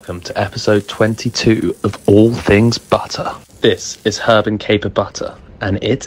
Welcome to episode 22 of All Things Butter. This is Herb and Caper Butter, and it